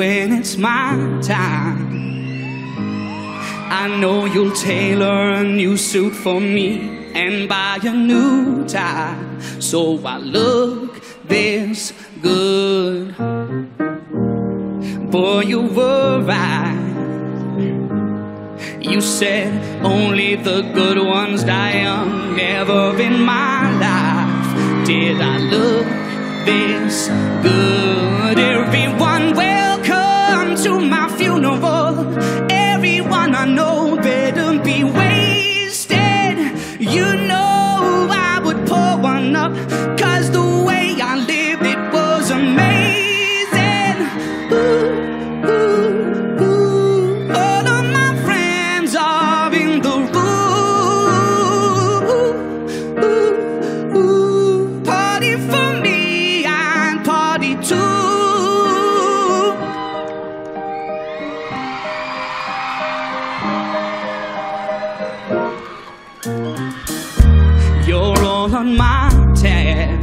when it's my time. I know you'll tailor a new suit for me and buy a new tie so I look this good for you were right. You said only the good ones die young. Never in my life did I look this good. Everyone welcome to my funeral. Everyone I know better beware. You're all on my tab.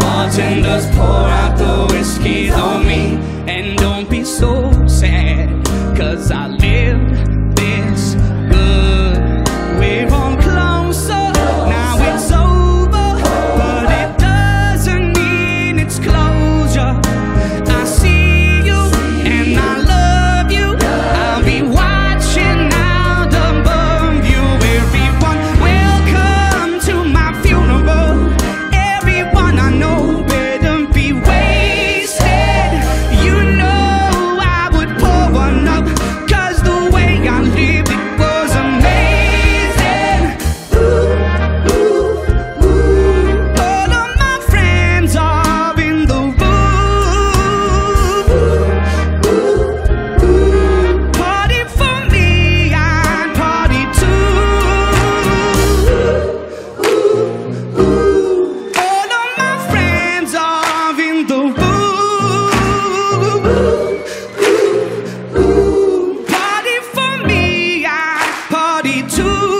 Bartenders pour out the whiskeys on me, and don't be so sad, cause I. to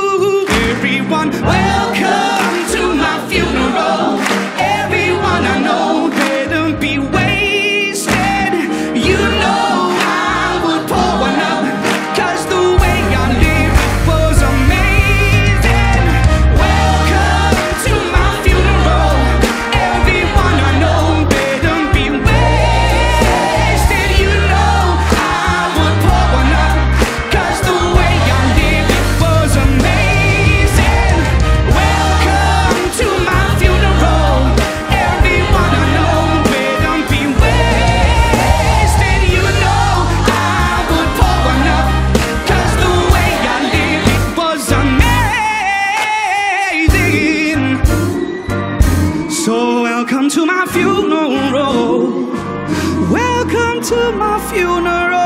funeral.